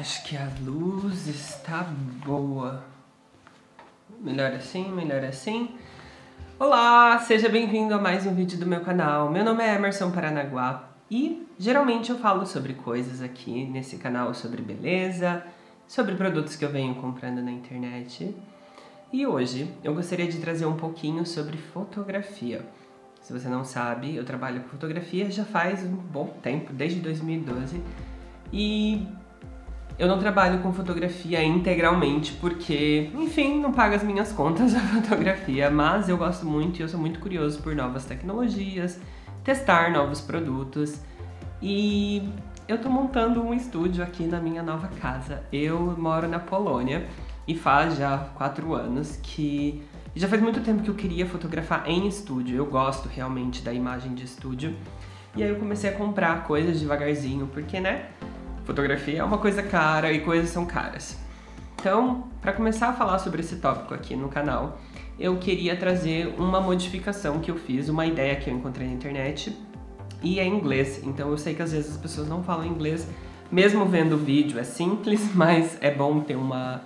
Acho que a luz está boa. Melhor assim, melhor assim. Olá, seja bem-vindo a mais um vídeo do meu canal. Meu nome é Emerson Paranaguá e geralmente eu falo sobre coisas aqui nesse canal sobre beleza, sobre produtos que eu venho comprando na internet. E hoje eu gostaria de trazer um pouquinho sobre fotografia. Se você não sabe, eu trabalho com fotografia já faz um bom tempo, desde 2012. E eu não trabalho com fotografia integralmente porque, enfim, não paga as minhas contas a fotografia, mas eu gosto muito e eu sou muito curioso por novas tecnologias, testar novos produtos e eu tô montando um estúdio aqui na minha nova casa. Eu moro na Polônia e faz já quatro anos que já faz muito tempo que eu queria fotografar em estúdio. Eu gosto realmente da imagem de estúdio. E aí eu comecei a comprar coisas devagarzinho, porque né? Fotografia é uma coisa cara e coisas são caras. Então, para começar a falar sobre esse tópico aqui no canal, eu queria trazer uma modificação que eu fiz, uma ideia que eu encontrei na internet, e é em inglês. Então eu sei que às vezes as pessoas não falam inglês, mesmo vendo o vídeo é simples, mas é bom ter uma,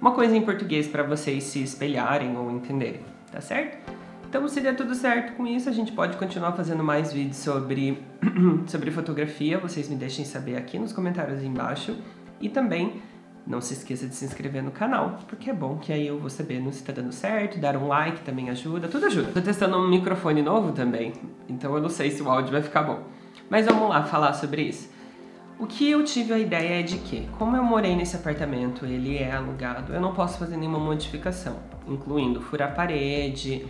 uma coisa em português para vocês se espelharem ou entenderem, tá certo? Então, se der tudo certo com isso, a gente pode continuar fazendo mais vídeos sobre, sobre fotografia. Vocês me deixem saber aqui nos comentários embaixo. E também não se esqueça de se inscrever no canal, porque é bom que aí eu vou sabendo se tá dando certo, dar um like também ajuda, tudo ajuda. Tô testando um microfone novo também, então eu não sei se o áudio vai ficar bom. Mas vamos lá falar sobre isso. O que eu tive a ideia é de que, como eu morei nesse apartamento, ele é alugado, eu não posso fazer nenhuma modificação, incluindo furar parede,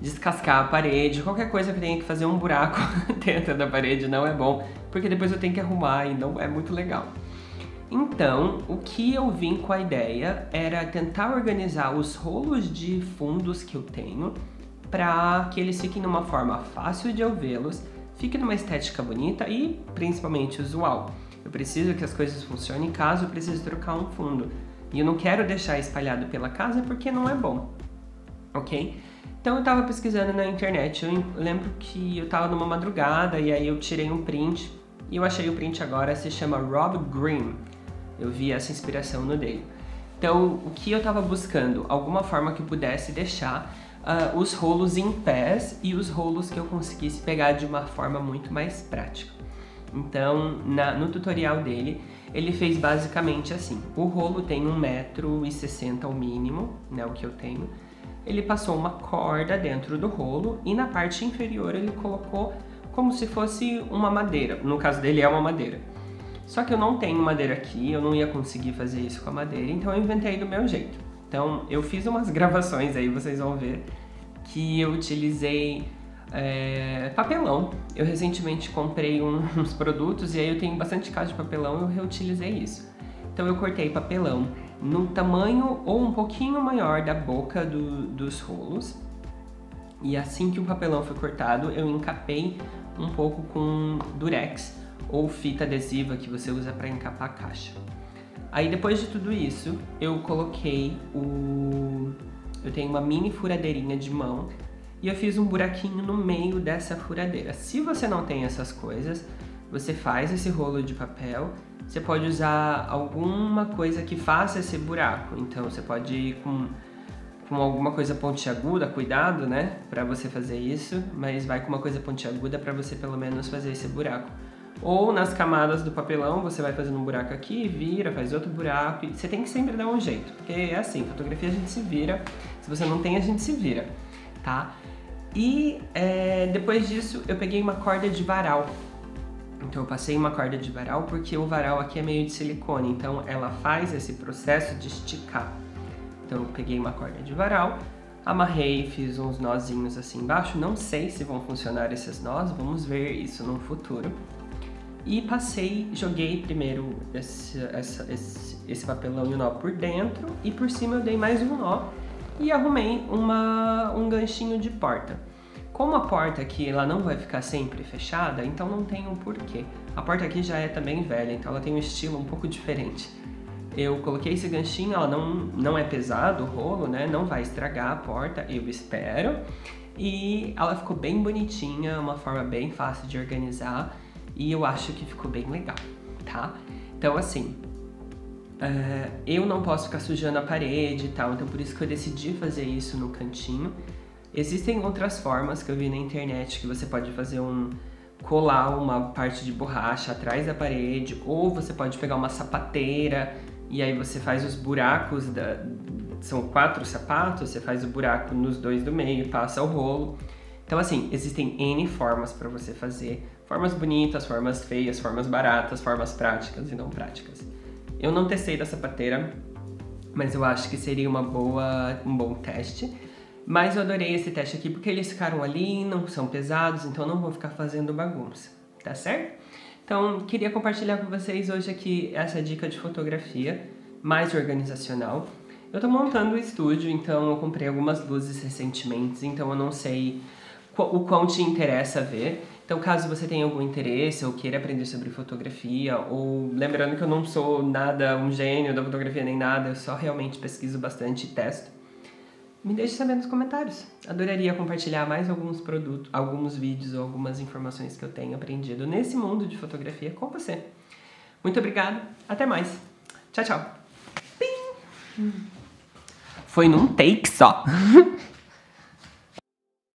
descascar a parede, qualquer coisa que tenha que fazer um buraco dentro da parede não é bom, porque depois eu tenho que arrumar e não é muito legal. Então, o que eu vim com a ideia era tentar organizar os rolos de fundos que eu tenho para que eles fiquem numa forma fácil de eu vê-los, fique numa estética bonita e principalmente usual. Eu preciso que as coisas funcionem caso eu precise trocar um fundo. E eu não quero deixar espalhado pela casa porque não é bom, ok? Então eu tava pesquisando na internet, eu lembro que eu tava numa madrugada e aí eu tirei um print e eu achei o print agora, se chama Rob Green. Eu vi essa inspiração no dele. Então, o que eu tava buscando? Alguma forma que eu pudesse deixar uh, os rolos em pés e os rolos que eu conseguisse pegar de uma forma muito mais prática. Então, na, no tutorial dele, ele fez basicamente assim. O rolo tem 1,60m ao mínimo, né, o que eu tenho ele passou uma corda dentro do rolo e na parte inferior ele colocou como se fosse uma madeira. No caso dele é uma madeira. Só que eu não tenho madeira aqui, eu não ia conseguir fazer isso com a madeira, então eu inventei do meu jeito. Então eu fiz umas gravações aí, vocês vão ver, que eu utilizei é, papelão. Eu recentemente comprei um, uns produtos e aí eu tenho bastante caixa de papelão e eu reutilizei isso. Então eu cortei papelão no tamanho ou um pouquinho maior da boca do, dos rolos. E assim que o papelão foi cortado, eu encapei um pouco com durex ou fita adesiva que você usa para encapar a caixa. Aí depois de tudo isso, eu coloquei o... Eu tenho uma mini furadeirinha de mão e eu fiz um buraquinho no meio dessa furadeira. Se você não tem essas coisas, você faz esse rolo de papel você pode usar alguma coisa que faça esse buraco. Então você pode ir com, com alguma coisa pontiaguda, cuidado, né, para você fazer isso, mas vai com uma coisa pontiaguda para você pelo menos fazer esse buraco. Ou nas camadas do papelão, você vai fazendo um buraco aqui, vira, faz outro buraco. Você tem que sempre dar um jeito, porque é assim, fotografia a gente se vira. Se você não tem, a gente se vira, tá? E é, depois disso, eu peguei uma corda de varal então eu passei uma corda de varal porque o varal aqui é meio de silicone, então ela faz esse processo de esticar. Então eu peguei uma corda de varal, amarrei, fiz uns nozinhos assim embaixo, não sei se vão funcionar esses nós, vamos ver isso no futuro. E passei, joguei primeiro esse, essa, esse, esse papelão e o nó por dentro e por cima eu dei mais um nó e arrumei uma, um ganchinho de porta. Como a porta aqui ela não vai ficar sempre fechada, então não tem um porquê. A porta aqui já é também velha, então ela tem um estilo um pouco diferente. Eu coloquei esse ganchinho, ela não, não é pesado o rolo, né? Não vai estragar a porta, eu espero. E ela ficou bem bonitinha, uma forma bem fácil de organizar. E eu acho que ficou bem legal, tá? Então assim, é, eu não posso ficar sujando a parede e tal, então por isso que eu decidi fazer isso no cantinho. Existem outras formas que eu vi na internet que você pode fazer um colar uma parte de borracha atrás da parede, ou você pode pegar uma sapateira e aí você faz os buracos da são quatro sapatos, você faz o buraco nos dois do meio, passa o rolo. Então assim, existem N formas para você fazer, formas bonitas, formas feias, formas baratas, formas práticas e não práticas. Eu não testei da sapateira, mas eu acho que seria uma boa, um bom teste. Mas eu adorei esse teste aqui porque eles ficaram ali, não são pesados, então não vou ficar fazendo bagunça, tá certo? Então, queria compartilhar com vocês hoje aqui essa dica de fotografia mais organizacional. Eu tô montando o estúdio, então eu comprei algumas luzes recentemente, então eu não sei o quão te interessa ver. Então, caso você tenha algum interesse ou queira aprender sobre fotografia, ou lembrando que eu não sou nada um gênio da fotografia nem nada, eu só realmente pesquiso bastante e testo me deixe saber nos comentários. Adoraria compartilhar mais alguns produtos, alguns vídeos ou algumas informações que eu tenho aprendido nesse mundo de fotografia com você. Muito obrigada, até mais. Tchau, tchau. Foi num take só.